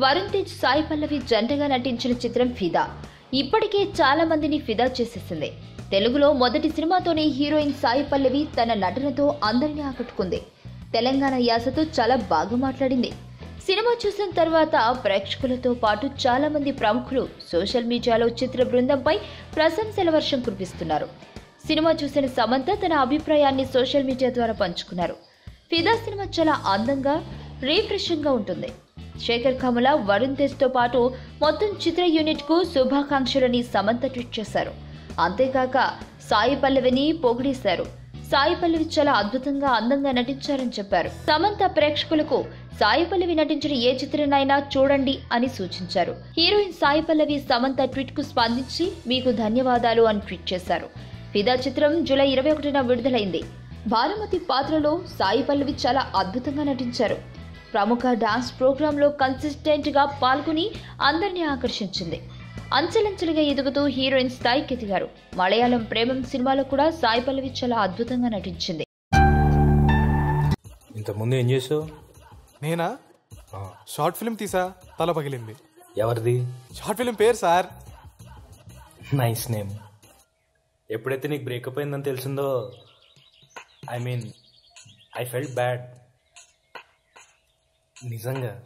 వరుణ్ తేజ్ సాయి పల్లవి జంటగా నటించిన చిత్రం ఫిదా. ఇప్పటికే చాలా మందిని ఫిదా చేసేసింది. తెలుగులో మొదటి సినిమాతోనే హీరోయిన్ సాయి పల్లవి తన నటనతో అందరినీ ఆకట్టుకుంది. తెలంగాణ యాసతో చాలా బాగా మాట్లాడింది. సినిమా చూసిన తర్వాత ప్రేక్షకులతో పాటు చాలా మంది ప్రముఖులు సోషల్ మీడియాలో చిత్ర బృందంపై ప్రశంసల వర్షం కురిపిస్తున్నారు. సినిమా చూసిన సమంత తన అభిప్రాయాన్ని సోషల్ మీడియా ద్వారా పంచుకున్నారు. ఫిదా సినిమా చాలా అందంగా రీఫ్రెషింగ్గా ఉంటుంది. శేఖర్ కమల వరుణ్ తేజ్తో పాటు మొత్తం చిత్ర యూనిట్కు శుభాకాంక్షలని సమంత ట్వీట్ చేశారు. అంతేకాక సాయి పల్లవిని పొగిడేశారు. సాయి పల్లవి చాలా అద్భుతంగా అందంగా నటించారని చెప్పారు. సమంత ప్రేక్షకులకు సాయి పల్లవి నటించిన ఏ చిత్రనైనా చూడండి అని సూచించారు. హీరోయిన్ సాయి పల్లవి సమంత ట్వీట్కు స్పందించి మీకు ధన్యవాదాలు అని ట్వీట్ చేశారు. ఫిదా చిత్రం జూలై ఇరవై ఒకటిన విడుదలైంది. భానుమతి పాత్రలో సాయి పల్లవి చాలా అద్భుతంగా నటించారు. ప్రముఖ డాన్స్ ప్రోగ్రాంలో కన్సిస్టెంట్గా పాల్గొని అందరినీ ఆకర్షించింది. అంచెలంచెలుగా ఎదుగుతూ హీరోయిన్ స్థాయికి ఎదిగారు. మలయాళం ప్రేమం సినిమాలో కూడా సాయి పల్లవి చాలా అద్భుతంగా నటించింది. ఇంతకుముందు ఏం చేసావు? నేనా? షార్ట్ ఫిల్మ్ తీసా? తల పగిలింది. ఎవరిది? షార్ట్ ఫిల్మ్ పేరు సార్. నైస్ నేమ్ ఎప్పుడైతే నీకు బ్రేకప్ అయిందని తెలిసిందో I mean I felt bad 你真的